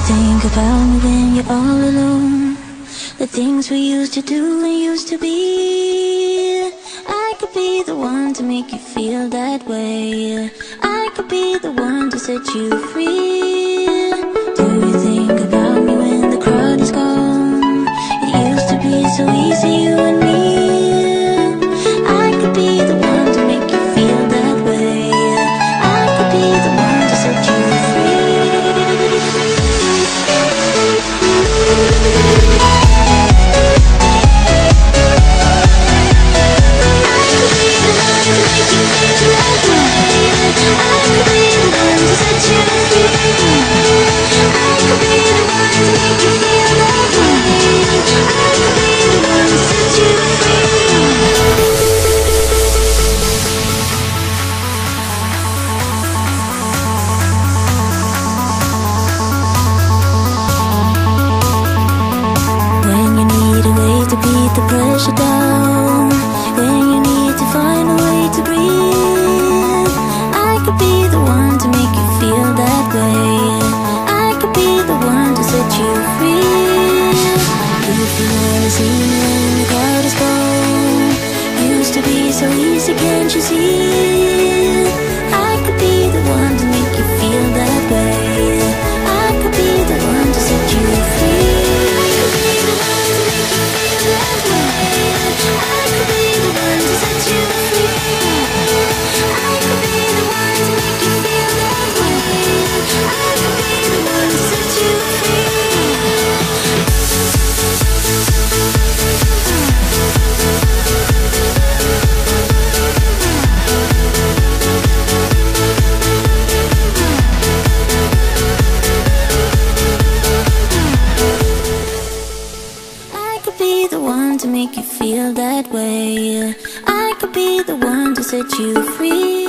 you think about me when you're all alone? The things we used to do and used to be. I could be the one to make you feel that way. I could be the one to set you free. Do you think about me when the crowd is gone? It used to be so easy, If you see when the crowd is gone Used to be so easy, can't you see? Be the one to make you feel that way. I could be the one to set you free.